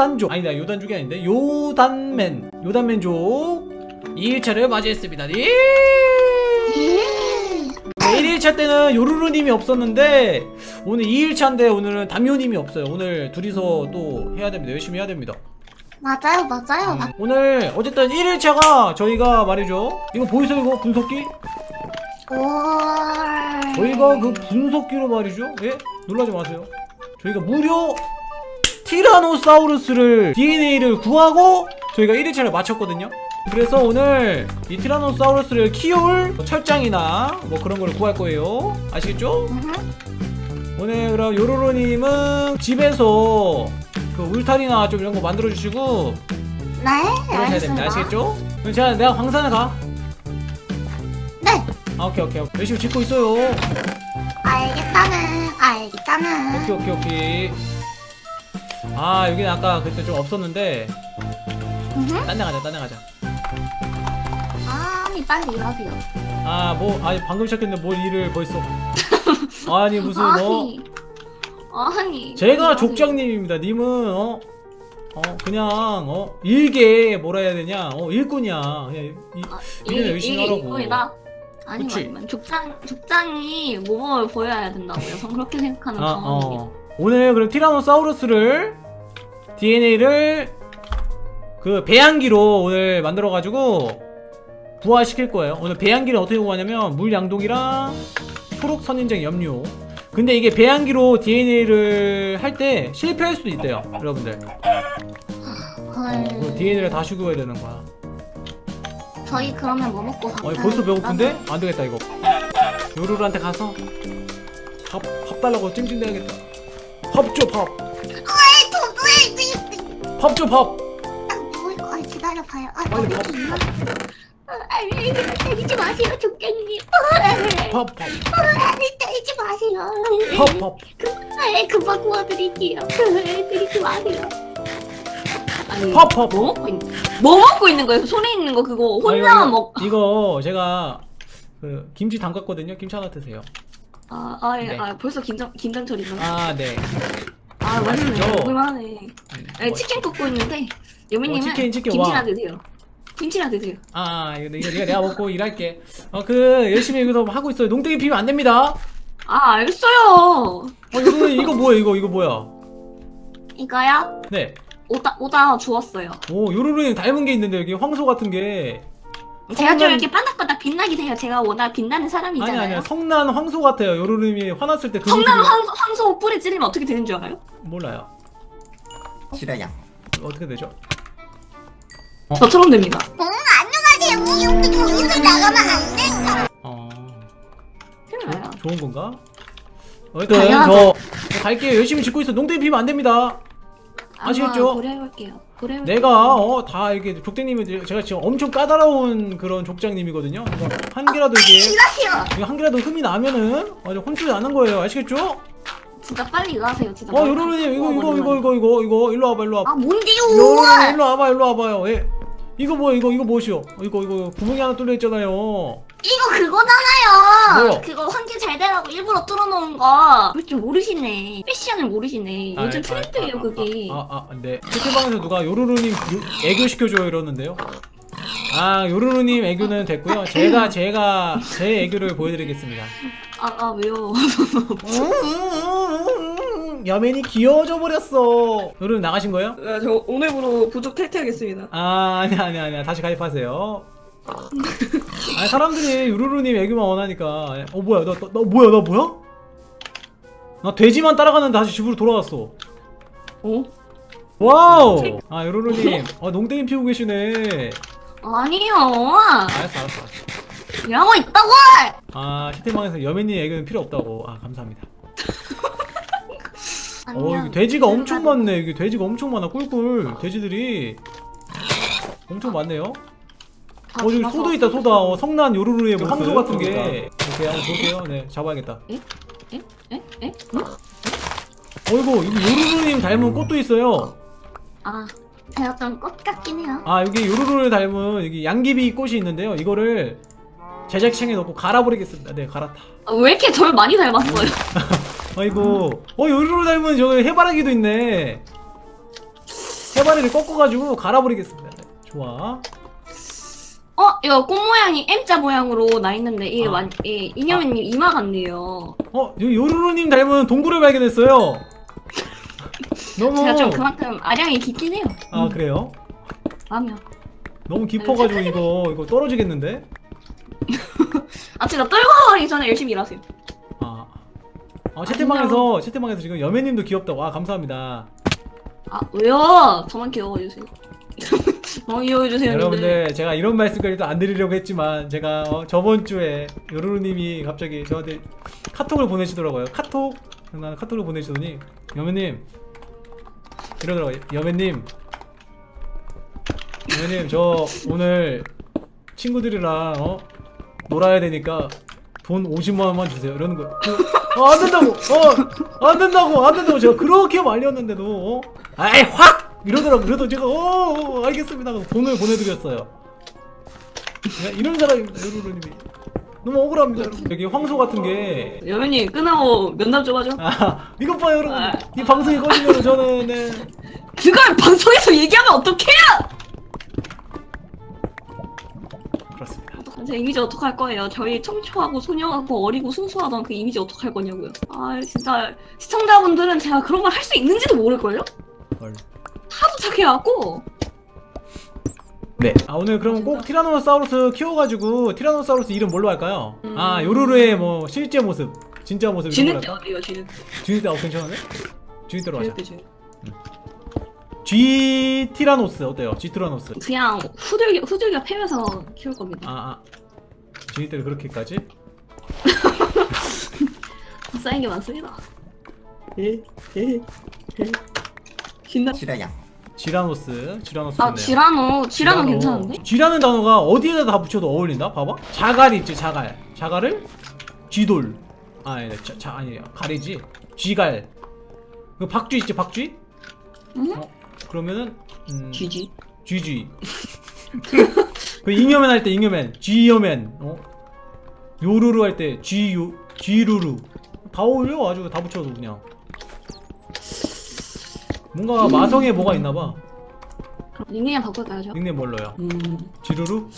요단족. 아니다 요단족이 아닌데? 요단맨. 요단맨족. 2일차를 맞이했습니다. 예! 네, 1일차 때는 요루루님이 없었는데 오늘 2일차인데 오늘은 담요님이 없어요. 오늘 둘이서 또 해야 됩니다. 열심히 해야 됩니다. 맞아요, 맞아요. 음, 오늘 어쨌든 1일차가 저희가 말이죠. 이거 보이세요 이거 분석기? 오. 저희가 그 분석기로 말이죠. 예? 놀라지 마세요. 저희가 무려 티라노사우루스를 DNA를 구하고 저희가 1일차를 마쳤거든요 그래서 오늘 이 티라노사우루스를 키울 철장이나 뭐 그런 걸 구할 거예요 아시겠죠? 음, 오늘 그럼 요로로님은 집에서 그 울타리나 좀 이런 거 만들어 주시고 네, 알겠습니다. 아시겠죠? 그럼 제가 내가 광산에 가 네, 아 오케이 오케이. 열심히 짓고 있어요 알겠다는, 알겠다는. 오케이 오케이 오케이 아 여기는 아까 그때 좀 없었는데 음흠. 딴 데 가자 딴 데 가자 아니, 빨리 일하세요. 아뭐 아니 방금 시작했는데 뭘 일을 벌써 아니 무슨 뭐 아니, 아니. 제가 일하세요. 족장님입니다 님은 어? 어 그냥 어 일개 뭐라 해야 되냐 어 일꾼이야 그냥 이, 아, 이- 열심히 하라고 이거이다. 아니, 그치? 아니면 족장, 족장이 모범을 보여야 된다고요. 전 그렇게 생각하는 아, 상황입니다. 어. 오늘 그럼 티라노사우루스를 DNA를 그 배양기로 오늘 만들어가지고 부화시킬 거예요. 오늘 배양기를 어떻게 구하냐면 물 양동이랑 초록 선인장 염료. 근데 이게 배양기로 DNA를 할 때 실패할 수도 있대요, 여러분들. 헐. 그 DNA를 다시 구해야 되는 거야. 저희 그러면 뭐 먹고 어? 벌써 배고픈데? 안 되겠다 이거. 요루루한테 가서 밥, 밥 달라고 찡찡대야겠다. 밥 줘, 밥. 도도해. 밥 줘, 밥. 먹을 거 아니, 기다려봐요. 아, 빨리 밥, 아니, 때리지 마세요, 족장님. 밥, 밥, 아니, 때리지 마세요. 밥, 밥. 아이, 금방 구워드릴게요. 때리지 마세요. 아니, 밥, 밥. 뭐 먹고 있는, 뭐 먹고 있는 거예요? 손에 있는 거 그거 아, 혼자만 이거, 먹. 이거 제가 그 김치 담갔거든요. 김치 하나 드세요. 아, 아, 예, 네. 아, 벌써 긴장, 긴장철이네. 아, 네. 아, 맛있네. 맛있죠? 먹을만하네. 음, 아니, 뭐, 치킨 굽고 있는데, 여민님은 어, 치킨, 치킨, 김치나 와. 드세요. 김치나 드세요. 아, 이거 이거 내가, 내가 먹고 일할게. 어, 그 열심히 이거 하고 있어요. 농땡이 피면 안 됩니다. 아, 알겠어요. 어, 이거 이거 뭐야? 이거 이거 뭐야? 이거요? 네. 오다, 오다 주웠어요. 오, 요루루랑 닮은 게 있는데 여기 황소 같은 게. 제가 좀 성난- 이렇게 반짝반짝 빛나긴 해요. 제가 워낙 빛나는 아니 사람이잖아요. 아니야. 성난 황소 같아요. 요루루님이 화났을 때 그 성남 모습이- 황소, 황소 뿔에 찌르면 어떻게 되는 줄 알아요? 몰라요. 싫어요. 어떻게 되죠? 저처럼 됩니다. 안녕하세요. 우리 거기서 나가면 안 된다. 어. 좋은 건가? 어쨌든 당연하죠. 저 갈게요. 열심히 짓고 있어. 농땡이 피면 안 됩니다. 아시겠죠? 고려해볼게요. 고려해볼게요. 내가 어 다 이렇게 족장님이 제가 지금 엄청 까다로운 그런 족장님이거든요. 이거 한 개라도 이게 일하세요. 이거 한 개라도 흠이 나면은 아주 혼쭐 나는 거예요. 아시겠죠? 진짜 빨리 일하세요. 진짜. 어 요로님 이거 이거 이거 이거 이거 이거 일로 와봐 일로 와봐. 아 뭔데요? 요로님 일로 와봐 일로 와봐요. 예. 이거 뭐야 이거 이거 뭐시오? 어, 이거 이거 구멍이 하나 뚫려 있잖아요. 이거 그거잖아요. 뭐요? 그거 환기 잘 되라고 일부러 뚫어놓은 거. 좀 모르시네. 패션을 모르시네. 아, 요즘 아, 트렌드예요 아, 그게. 아, 아, 아, 네. 채팅방에서 누가 요루루님 요- 애교 시켜줘요 이러는데요. 아 요루루님 애교는 됐고요. 제가 제가 제 애교를 보여드리겠습니다. 아, 아 왜요? 음, 여맨이 귀여워져 버렸어. 요루루 나가신 거예요? 네, 저 오늘부로 부족 탈퇴하겠습니다. 아 아니야 아니야 아니야 다시 가입하세요. 아 사람들이 요루루님 애교만 원하니까. 어 뭐야 나, 나, 나 뭐야 나 뭐야? 나 돼지만 따라가는데 다시 집으로 돌아갔어. 어? wow! 아 요루루님 아 농땡이 피우고 계시네. 아니요. 알았어 알았어. 알았어. 일하고 있다고. 아 채팅방에서 잉여맨님 애교는 필요 없다고. 아 감사합니다. 어. 이게 돼지가 엄청 많네. 이게 돼지가 엄청 많아. 꿀꿀 돼지들이 엄청 많네요. 아, 어 여기 가서 소도 있다 소다. 어, 성난 요루루의 뭐 황소? 같은 게. 오케이 한번 볼게요. 네 잡아야겠다. 에? 에? 응? 어이구 여기 요루루님 닮은 꽃도 있어요. 아, 약간 꽃 같긴 해요. 아 여기 요루루를 닮은 여기 양귀비 꽃이 있는데요. 이거를 제작창에 넣고 갈아버리겠습니다 네 갈았다 아, 왜 이렇게 절 많이 닮았어요? 아이고 어 요루루 닮은 저 해바라기도 있네 해바라기를 꺾어가지고 갈아버리겠습니다 네, 좋아 어 이거 꽃 모양이 M자 모양으로 나 있는데 이게 아. 완 이, 이녀매님 이마 같네요. 어 요- 요루루님 닮은 동굴을 발견했어요 너무 제가 좀 그만큼 아량이 깊긴 해요. 아 그래요? 마음이야. 너무 깊어가지고 이거 이거 떨어지겠는데? 아 떨고 가기 전에 열심히 일하세요. 아, 아 채팅방에서 채팅방에서 지금 여매님도 귀엽다고. 아 감사합니다. 아 왜요? 저만 귀여워주세요. 저만 귀여워주세요. 여러분들 제가 이런 말씀까지도 안 드리려고 했지만 제가 어, 저번 주에 요루루님이 갑자기 저한테 카톡을 보내시더라고요. 카톡? 나 카톡을 보내시더니 여매님. 이러더라고요. 여매님. 여매님 저 오늘 친구들이랑 어 놀아야 되니까 돈 50만 원만 주세요. 이러는 거예요 그, 어, 안 된다고. 어 안 된다고 안 된다고. 제가 그렇게 말렸는데도 어? 아이 확! 이러더라고. 그래도 제가 어, 어 알겠습니다. 하고 돈을 보내드렸어요. 네, 이런 사람입니다 요루루님이. 너무 억울합니다 여러분. 여기 황소 같은 게. 여매님 끝나고 면담 좀 하죠. 아, 이것 봐요, 여러분. 아. 이 방송이 꺼지면 저는 네. 그걸 방송에서 얘기하면 어떡해 제 이미지 어떡할 거예요? 저희 청초하고 소녀하고 어리고 순수하던 그 이미지 어떡할 거냐고요. 아 진짜 시청자분들은 제가 그런 걸 할 수 있는지도 모를걸요? 헐. 하도 착해갖고 네. 아 오늘 그럼 꼭 티라노사우루스 키워가지고 티라노사우루스 이름 뭘로 할까요? 아 요루루의 뭐 실제 모습, 진짜 모습 걸 때? 어때요? 지는 때. 쥐는 때 어, 괜찮은데? 쥐는 때로 하자. 지는 때 지는 때. G 티라노스 어때요? G 티라노스. 그냥 후들겨 후들겨 패면서 키울 겁니다. 아 아. 때를 그렇게까지? 쌓인 게 많습니다. 예, 예, 예. 신나. 싫어요. 지라노스, 지라노스. 아 좋네요. 지라노, 지라노 괜찮은데? 쥐라는 단어가 어디에다 다 붙여도 어울린다. 봐봐. 자갈 있지, 자갈. 자갈을 쥐돌. 아, 아니, 자, 자 아니에요. 갈이지. 쥐갈. 그 박쥐 있지, 박쥐? 응? 어, 그러면은 음, 쥐쥐. 쥐쥐. 그 잉여맨 할 때 잉여맨, 쥐여맨. 어? 요루루 할때 쥐요 쥐루루. 다 어울려 아주 다 붙여도 그냥. 뭔가 마성에 뭐가 있나 봐. 그럼 닉네임 바꿀까요, 저? 닉네임 뭘로요? 음. 지루루?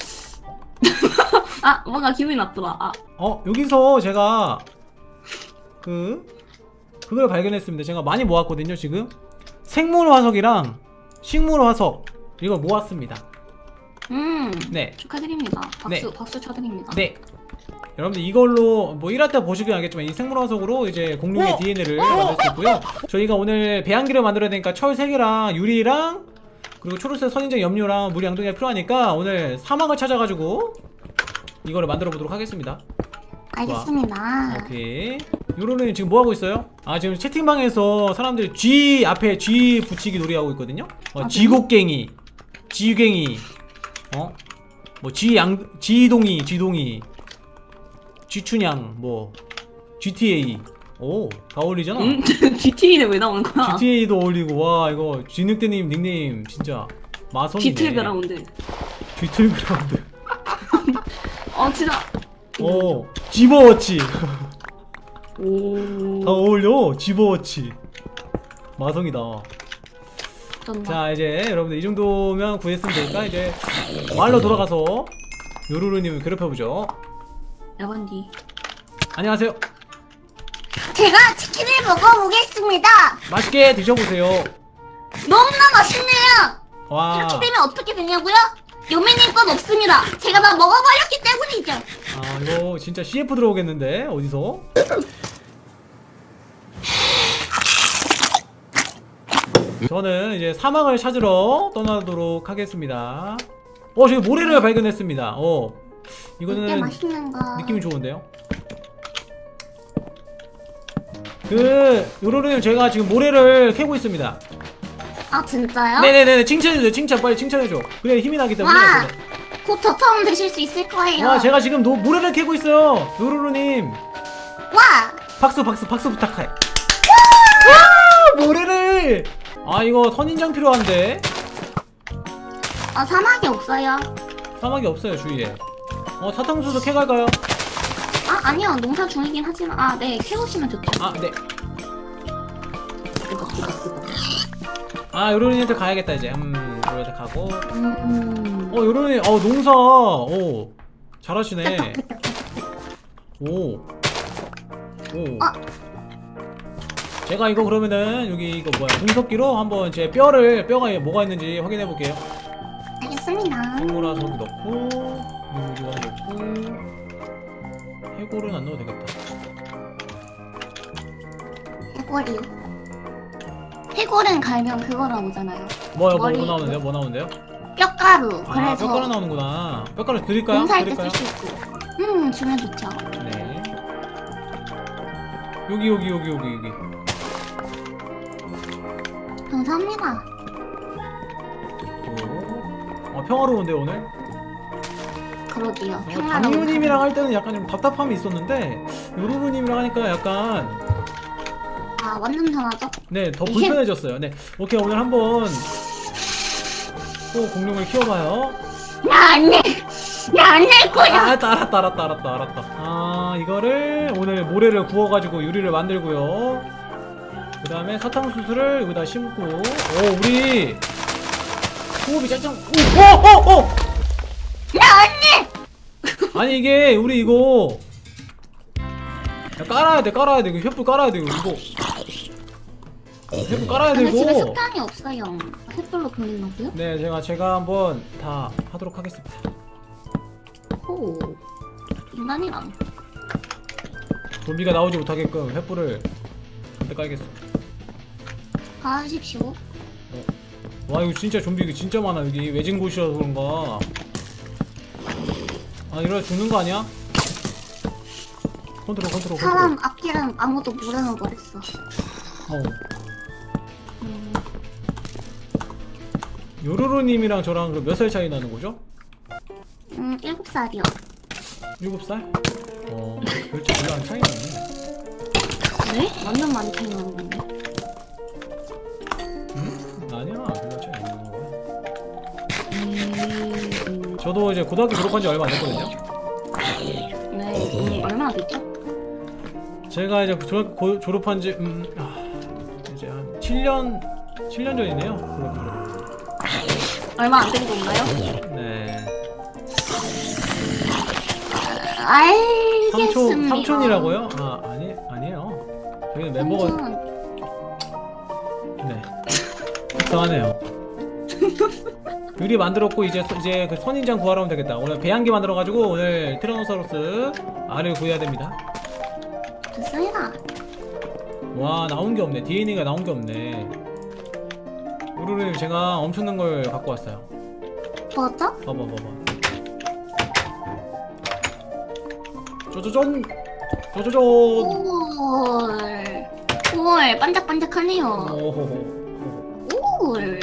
아, 뭔가 기분이 나쁘다. 아, 어 여기서 제가 그 그걸 발견했습니다. 제가 많이 모았거든요 지금 생물 화석이랑 식물 화석 이걸 모았습니다. 음. 네, 축하드립니다. 박수, 네. 박수 쳐드립니다. 네. 여러분들 이걸로 뭐 1화 때 보시긴 알겠지만 이 생물 화석으로 이제 공룡의 DNA를 만들 수 있고요. 저희가 오늘 배양기를 만들어야 되니까 철 3개랑 유리랑 그리고 초록색 선인장 염료랑 물 양동이가 필요하니까 오늘 사막을 찾아가지고 이거를 만들어 보도록 하겠습니다. 알겠습니다. 오케이. 요로는 지금 뭐 하고 있어요? 아 지금 채팅방에서 사람들이 G 앞에 G 붙이기 놀이하고 있거든요. 어, 아, 쥐곡갱이, 쥐갱이, 어, 뭐 G양, G동이, G동이, G춘향, 뭐 GTA. 오, 다 어울리잖아. 음? GT는 왜 나오는 거야? GTA도 어울리고 와 이거 쥐늑대님 닉네임 진짜 마성이네. 비틀그라운드. 비틀그라운드. 어, 진짜. 오, 집어워치. 오. 다 어울려 집어워치 마성이다 쩐다. 자 이제 여러분들 이 정도면 구했으면 되니까 이제 마을로 돌아가서 요루루님을 괴롭혀보죠 여건디. 안녕하세요 제가 치킨을 먹어보겠습니다. 맛있게 드셔보세요 너무나 맛있네요. 와 이렇게 되면 어떻게 되냐고요? 요매님 건 없습니다. 제가 다 먹어버렸기 때문이죠. 아 이거 진짜 CF 들어오겠는데 어디서 저는 이제 사막을 찾으러 떠나도록 하겠습니다 어 저기 모래를 발견했습니다 어 이게 이거는 맛있는 거. 느낌이 좋은데요? 그 요로르님 제가 지금 모래를 캐고 있습니다 아 진짜요? 네네네 칭찬해줘요 칭찬 빨리 칭찬해줘 그래 힘이 나기 때문에 와. 곧 저처럼 되실 수 있을 거예요. 와 제가 지금 노, 모래를 캐고 있어요 요로르님 와. 박수 박수 박수 부탁해 와 모래를 아 이거 선인장 필요한데 아 사막이 없어요. 사막이 없어요 주위에 어 사탕수수 캐갈까요? 아 아니요 농사 중이긴 하지만 아네 캐오시면 좋죠. 아 네. 아 요런이한테 가야겠다 이제. 음 요런이한테 가고. 음. 어 요런이 어 농사 오 잘하시네. 오. 오. 아. 제가 이거 그러면은 여기 이거 뭐야 분석기로 한번 제 뼈를 뼈가 뭐가 있는지 확인해 볼게요. 알겠습니다. 해골아 저기 넣고 유리가 넣고 해골은 안 넣어도 되겠다. 해골이요. 해골은 갈면 그거 나오잖아요. 뭐요? 뭐. 뭐 나오는데요? 뭐 나오는데요? 뼈가루. 아 그래서 뼈가루 나오는구나. 뼈가루 드릴까요? 농사할 때? 쓸 수 있고. 음 주면 좋죠. 네. 여기 여기 여기 여기 여기. 감사합니다. 오. 아 평화로운데 오늘? 그러게요. 어, 평화로운 당유님이랑 할 때는 약간 좀 답답함이 있었는데 요루루님이랑 하니까 약간 아 완전 편하죠? 네더 이게- 불편해졌어요. 네 오케이 오늘 한번 또 공룡을 키워봐요. 나안내 나안낼 거야. 아, 알았다, 알았다, 알았다, 알았다, 알았다. 아, 이거를 오늘 모래를 구워가지고 유리를 만들고요. 그 다음에 사탕수수를 여기다 심고. 오, 우리 호흡이 짱짱. 오, 어, 어, 어! 나안내. 아니 이게 우리 이거 야, 깔아야 돼, 깔아야 돼. 이거 횃불 깔아야 돼, 이거. 이거. 횃불 깔아야 근데 집에 되고. 석탄이 없어요. 횃불로 돌린다고요? 네, 제가 제가 한번 다 하도록 하겠습니다. 오 인간이랑 좀비가 나오지 못하게끔 횃불을 한대 깔겠어. 가십시오. 와 이거 진짜 좀비 이거 진짜 많아 여기 외진 곳이라서 그런가 아 이러다 죽는 거 아니야? 컨트롤 컨트롤 사람 앞길은 아무도 모르는 거랬어. 컨트롤 어. 요루루님이랑 저랑 몇 살 차이 나는 거죠? 음 일곱 살이요. 7살? 어 별차 별로 안 차이 나네 네? 완전 많이 차이 나는 건데. 응? 아니야 별로 차이 안 나는 거야 음, 저도 이제 고등학교 졸업한 지 얼마 안 됐거든요 네, 음, 얼마나 됐죠? 제가 이제 졸업, 고, 졸업한 지 음, 아, 이제 한 7년 7년 전이네요 고등학교 졸업 얼마 안 된 건가요? 네 알겠습니다. 삼촌 삼촌이라고요? 아 아니 아니에요. 저희는 멤버가. 네 속상하네요. 유리 만들었고 이제 서- 이제 그 선인장 구하러 하면 되겠다. 오늘 배양기 만들어 가지고 오늘 티라노사우루스 알을 구해야 됩니다. 좋습니다. 와 나온 게 없네. DNA가 나온 게 없네. 우르르님 제가 엄청난 걸 갖고 왔어요. 뭐죠? 봐봐 봐봐. 쪼쪼쫀 쪼쪼쫀. 올. 올, 반짝반짝하네요. 올.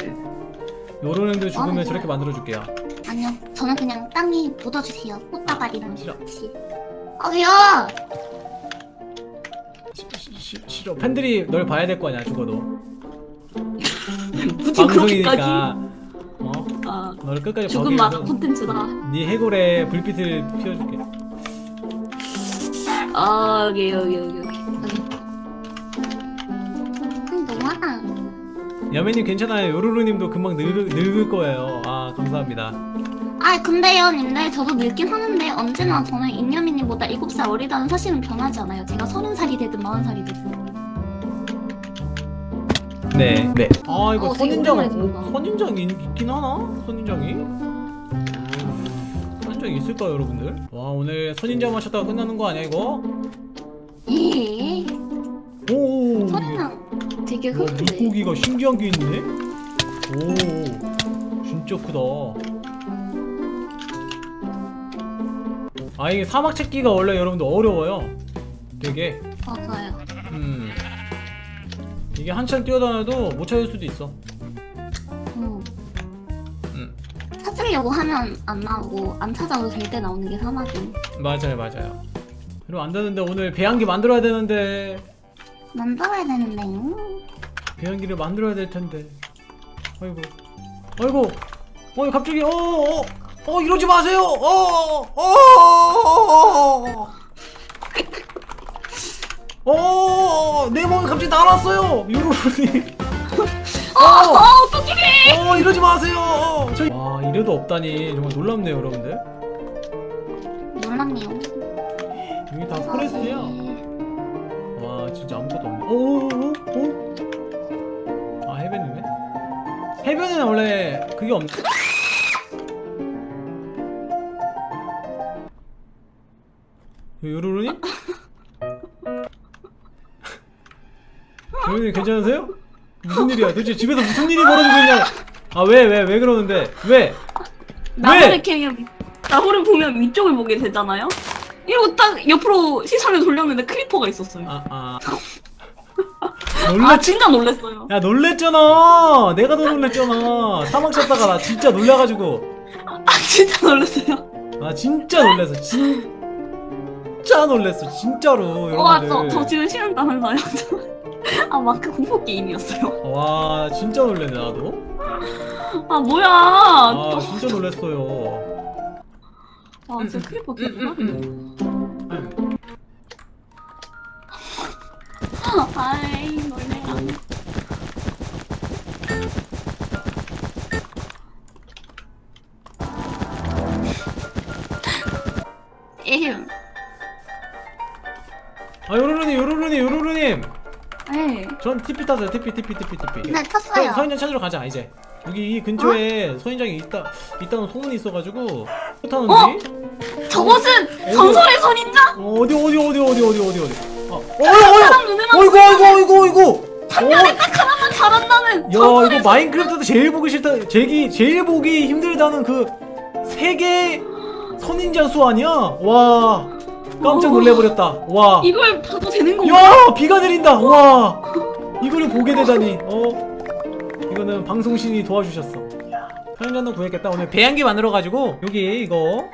요런애들 죽으면 아, 저렇게 만들어줄게요. 아니요, 저는 그냥 땅에 묻어주세요. 꽃다발이랑 싫어. 같이. 아, 왜요? 싫어. 팬들이 널 봐야 될 거 아니야 죽어도. 굳이 그렇게까지? 방송이니까. 어? 아 너를 끝까지 죽은 위해서 콘텐츠다 네 해골에 불빛을 피워줄게. 아 오케이 오케이. 음, 너무하다. 여매님 괜찮아요. 요루루님도 금방 늙을, 늙을 거예요. 아 감사합니다. 아, 근데요, 님들, 저도 늙긴 하는데, 언제나 저는 임여미님보다 7살 어리다는 사실은 변하지 않아요. 제가 30살이 되든 40살이 되든. 네. 네. 아 이거 어, 되게 선인장 오랜만에 듣는다. 어, 선인장이 있- 있긴 하나? 선인장이? 선인장이 있을까요 여러분들? 와 오늘 선인장만 찾다가 끝나는 거 아니야 이거? 에이, 오. 저는 되게 와, 흔한데. 물고기가 신기한 게 있네? 오, 진짜 크다. 아, 이게 사막 찾기가 원래 여러분들 어려워요. 되게. 맞아요. 음. 이게 한참 뛰어다녀도 못 찾을 수도 있어. 음. 음. 찾으려고 하면 안 나오고, 안 찾아도 될 때 나오는 게 사막이. 맞아요, 맞아요. 그리고 안 되는데 오늘 배양기 만들어야 되는데 만들어야 되는데요. 배양기를 만들어야 될 텐데. 아이고, 아이고, 어 갑자기 어, 어, 어 이러지 마세요. 어, 어. 어, 내 몸이 갑자기 날았어요. 유로님. 어, 어, 어떡해! 어, 이러지 마세요. 어, 저... 와, 이래도 없다니 정말 놀랍네요, 여러분들. 놀랍네요. 여기 다 포레스트야. 와, 진짜 아무것도 없네. 오, 오, 오. 아, 해변이네. 해변에는 원래 그게 없네. 요로로님? 요로님 괜찮으세요? 무슨 일이야? 도대체 집에서 무슨 일이 벌어지고 있냐? 아, 왜, 왜, 왜 그러는데? 왜? 나무를 캐면 나무를 보면 위쪽을 보게 되잖아요. 이러고 딱 옆으로 시선을 돌렸는데 creeper가 있었어요. 아, 아. 아, 놀랬지? 진짜 놀랐어요. 야 놀랬잖아 내가 더 놀랬잖아 사망 쳤다가 나 진짜 놀래가지고 아, 진짜 놀랐어요. 나 진짜 놀랬어 진짜 놀랬어 진짜로 와, 저, 여러분들 저 지금 시간 나면서요. 아, 마크 공포 게임이었어요. 와 진짜 놀랬네 나도 아, 뭐야. 아 또, 진짜 놀랬어요 아, 진짜 크리퍼 개구나. 아이, 놀래라. 에휴. 아 요로루님 요로루님 요로루님 네. 전 TP 탔어요. TP TP TP TP 네, 탔어요. 서인장 찾으러 가자 이제. 여기 이 근처에 서인장이 있다 있다는 소문이 있어가지고. 타는지? 저것은 전설의 선인장? 어? 어디 어디 어디 어디 어디 어디 어디? 아, 어, 사람 눈에만 어이구 어이구 어이구 어이구. 한년에 딱 하나만 잘한다는 야 전설의 이거 마인크래프트도 제일 보기 싫다 제기 제일 보기 힘들다는 그 세계 선인장 수 아니야? 와 깜짝 놀래버렸다 와. 이걸 봐도 되는 건가? 야 비가 내린다. 와 이거를 보게 되다니. 어 이거는 방송신이 도와주셨어. 선인장도 구했겠다. 오늘 배양기 만들어 가지고 여기 이거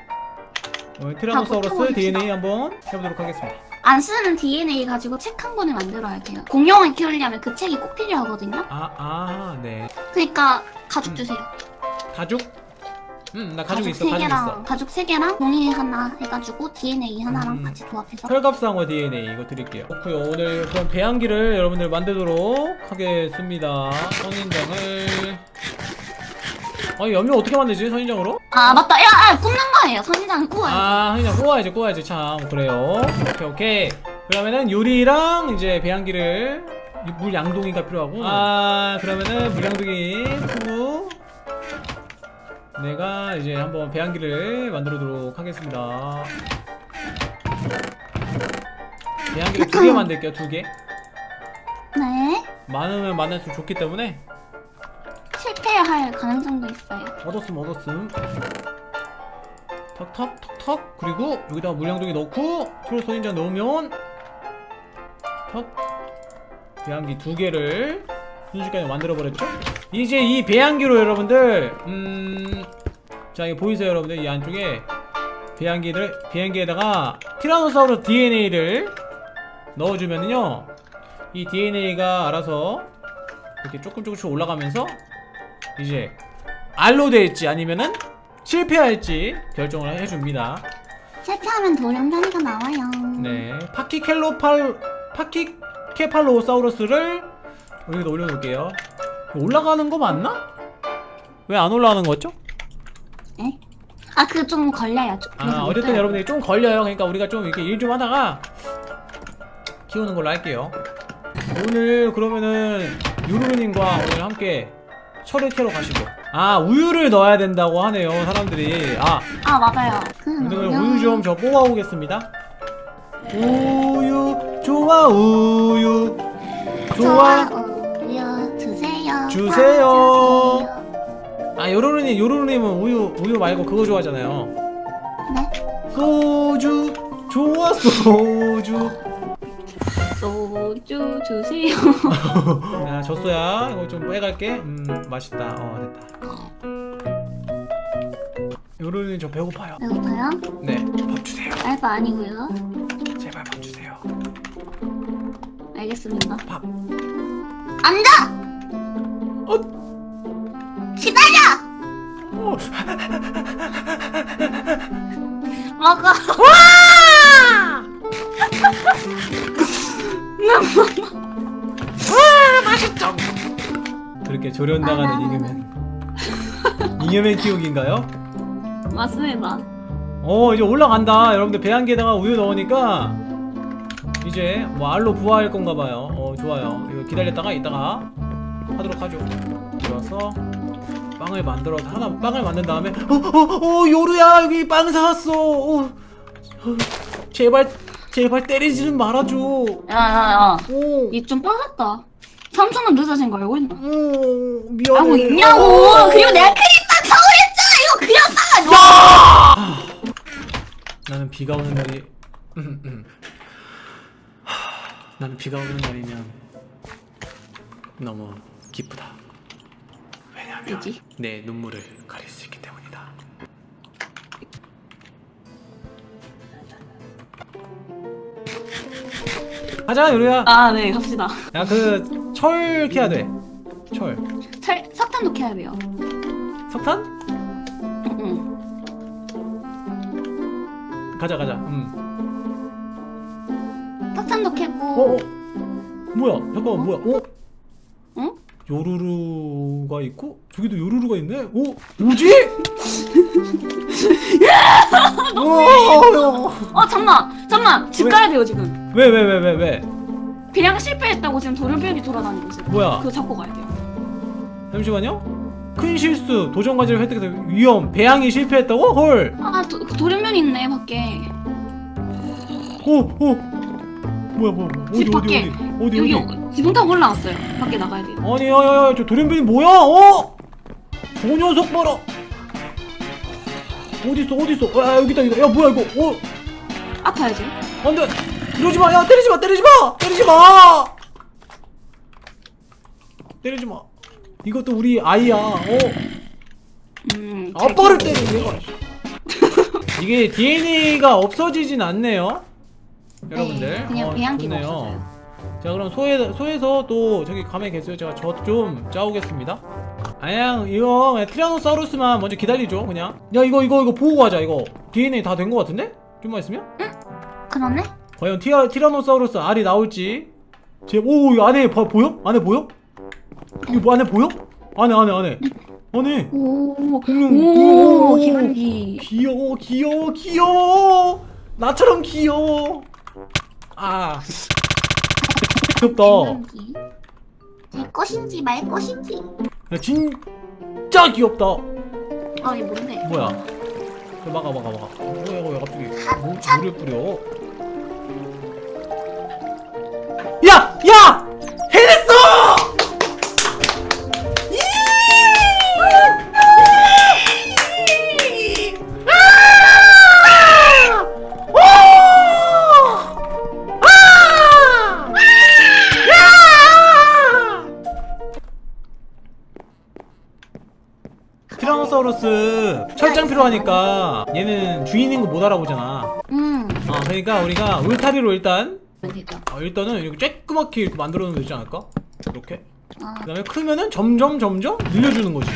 어, 티라노사우루스 고쳐봅시다. DNA 한번 해보도록 하겠습니다. 안 쓰는 DNA 가지고 책 한 권을 만들어야 돼요. 공룡을 키우려면 그 책이 꼭 필요하거든요. 아 아, 네. 그러니까 가죽 음. 주세요. 가죽? 음, 나 가죽, 있어. 세 가죽 있어. 가죽 세 개랑 종이 하나 해가지고 DNA 하나랑 음. 같이 조합해서 혈갑상어 DNA 이거 드릴게요. 좋고요. 오늘 그럼 배양기를 여러분들 만들도록 하겠습니다. 선인장을 아니 염료 어떻게 만들지? 선인장으로? 아 맞다 야 아, 굽는 거예요 선인장 구워요 아 선인장 구워야지 구워야지 참 그래요. 오케이 오케이. 그러면은 유리랑 이제 배양기를 물 양동이가 필요하고 아 그러면은 물 양동이 후 내가 이제 한번 배양기를 만들도록 하겠습니다. 배양기를 두 개 만들게요 두 개. 네. 많으면 많을수록 좋기 때문에. 실패할 가능성도 있어요. 얻었음 얻었음. 턱턱 턱턱. 그리고 여기다가 물량동이 넣고 초록 선인장 넣으면 턱 배양기 두 개를 순식간에 만들어 버렸죠? 이제 이 배양기로 여러분들 음 자 이거 보이세요 여러분들? 이 안쪽에 배양기를 배양기에다가 티라노사우루스 DNA를 넣어주면은요 이 DNA가 알아서 이렇게 조금 조금씩 올라가면서 이제 알로 될지 아니면은 실패할지 결정을 해줍니다. 실패하면 돌연변이가 나와요. 네, 파키켈로팔 파키케팔로사우루스를 여기다 올려놓을게요. 올라가는 거 맞나? 왜 안 올라가는 거죠? 아 그거 좀 걸려요 좀. 아 어쨌든 써요. 여러분들이 좀 걸려요. 그러니까 우리가 좀 이렇게 일 좀 하다가 키우는 걸로 할게요. 오늘 그러면은 유루루님과 오늘 함께 철을 캐러 가시고 아 우유를 넣어야 된다고 하네요 사람들이 아 아 맞아요 그 오늘 우유 좀 저 뽑아오겠습니다. 우유 좋아 우유 좋아. 우유 주세요. 아 요로루님 요로루님은 우유 우유 말고 그거 좋아하잖아요. 네 소주 좋아 소주. 소주 주세요. 야 졌어야 이거 좀 빼갈게. 음 맛있다. 어 됐다. 요로루님 저 배고파요. 배고파요? 네 밥 주세요. 알바 아니고요 제발 밥 주세요. 알겠습니다 밥. 앉아! 어? 기다려! 어. 먹어 그렇게 조련당하는 잉여맨 잉여맨 키우기인가요? 맞습니다. 어 이제 올라간다 여러분들 배양기에다가 우유 넣으니까 이제 뭐 알로 부화할 건가 봐요 어 좋아요 이거 기다렸다가 이따가 하도록 하죠 들어서 빵을 만들어 하나 빵을 만든 다음에 어어 어 요루야 여기 빵 사왔어 어, 어, 제발 제발 때리지는 말아줘 야야야, 오, 이좀 빨랐다. 삼촌은 늦어진 거 알고 있나? 오 미안해 알고 있냐고. 어. 그리고 내가 크림빵 서울했잖아. 이거 그냥 나는 비가 오는 날이 음, 음. 하, 나는 비가 오는 날이면 너무 기쁘다 왜냐면 왜지? 내 눈물을 가릴 수 있기 때문이다 가자 요리야 아, 네, 갑시다. 야그철 캐야 돼 철 철, 석탄 도 캐야 돼요. 석탄? 응, 응. 가자 가자 음. 석탄 도 캐고 어, 어? 뭐야 잠깐만 뭐야 어? 응? 요루루가 있고 저기도 요루루가 있네. 오 뭐지? 어, 잠만, 잠만. 집 왜? 가야 돼요, 지금. 왜 왜 왜 왜 왜? 배량 실패했다고 지금 도련변이 돌아다니고 있어요. 뭐야? 그거 잡고 가야 돼요. 잠시만요. 큰 실수 도전 과제를 획득해서 위험 배양이 실패했다고? 헐. 아, 도, 그 도련변이 있네, 밖에. 오 오. 뭐야 뭐야 뭐야. 어디 집 어디 밖에. 어디 어디 여기 어디. 어- 지붕 타고 올라왔어요. 밖에 나가야 돼요. 아니 야야야 저 도련변이 뭐야? 어? 저 녀석 봐라. 어디 있어 어디 있어? 야 여기 있다 여기 있다. 야 뭐야 이거? 어? 아파야지. 안돼 이러지 마. 야 때리지 마. 때리지 마. 때리지 마. 때리지 마. 이것도 우리 아이야. 어? 음, 잘 아빠를 때리네. 이게 DNA가 없어지진 않네요. 여러분들. 네, 그냥 어, 배양기가 좋네요. 없어져요. 자 그럼 소에 소에서 또 저기 가만히 계세요. 제가 저 좀 짜오겠습니다. 그냥 이거 그냥 티라노사우루스만 먼저 기다리죠. 그냥. 야 이거 이거 이거 보고 가자. 이거 DNA 다 된 거 같은데? 좀만 있으면? 그러네? 과연 티라, 티라노사우루스 알이 나올지 제오 이거 안에 봐, 보여? 안에 보여? 이거 뭐 안에 보여? 안에 안에 안에 안에 오, 공룡 오, 기관지. 귀여워 귀여워 귀여워 나처럼 귀여워 아 귀엽다 배양기. 제 것인지 말 것인지 야, 진짜 귀엽다 아 이게 뭔데? 뭐야 저 막아 막아 막아 뭐야 뭐야 갑자기 물, 물을 뿌려 야! 야! 필요하니까 얘는 주인인 거 못 알아보잖아. 음. 어, 그러니까 우리가 울타리로 일단 되죠 어, 일단은 이렇게 쬐끄맣게 이렇게 만들어 놓으면 되지 않을까? 이렇게. 아, 그 다음에 크면은 점점 점점 늘려주는 거지.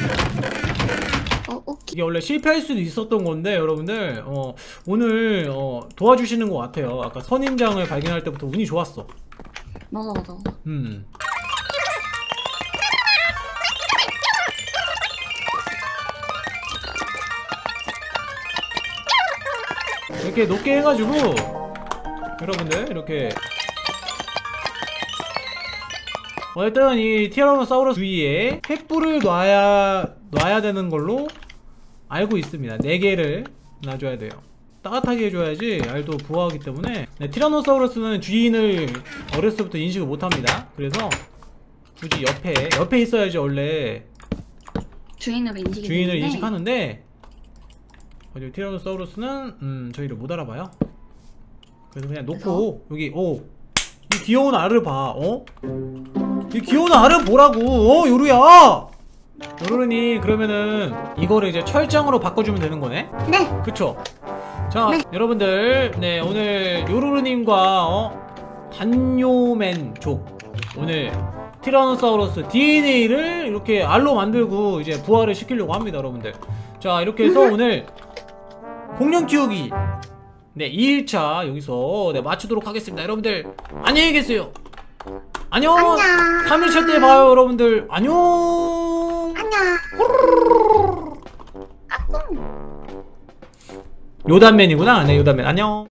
어, 오케이. 이게 원래 실패할 수도 있었던 건데 여러분들 어, 오늘 어, 도와주시는 것 같아요. 아까 선인장을 발견할 때부터 운이 좋았어. 맞아, 맞아. 음. 이렇게 높게 해가지고 여러분들 이렇게 어쨌든 이 티라노사우루스 주위에 횃불을 놔야 놔야 되는 걸로 알고 있습니다. 4개를 놔줘야 돼요. 따뜻하게 해줘야지 알도 부화하기 때문에 네, 티라노사우루스는 주인을 어렸을 때부터 인식을 못합니다. 그래서 굳이 옆에 옆에 있어야지 원래 주인으로 인식이 주인을 되는데 인식하는데 어디 티라노사우루스는 음 저희를 못 알아봐요. 그래서 그냥 놓고 여기 오 이 귀여운 알을 봐. 어? 이 귀여운 알을 보라고. 어 요루야. 요루니 그러면은 이거를 이제 철장으로 바꿔 주면 되는 거네. 네 그쵸? 자, 여러분들, 네, 오늘 요루루 님과, 어, 단요맨족, 오늘 티라노사우루스 DNA를 이렇게 알로 만들고 이제 부활을 시키려고 합니다, 여러분들. 자, 이렇게 해서 오늘 공룡 키우기. 네 2일차 여기서 네 마치도록 하겠습니다. 여러분들 안녕히 계세요. 안녕, 안녕. 3일차 때 봐요 여러분들. 안녕. 안녕. 요단맨이구나. 네 요단맨. 안녕.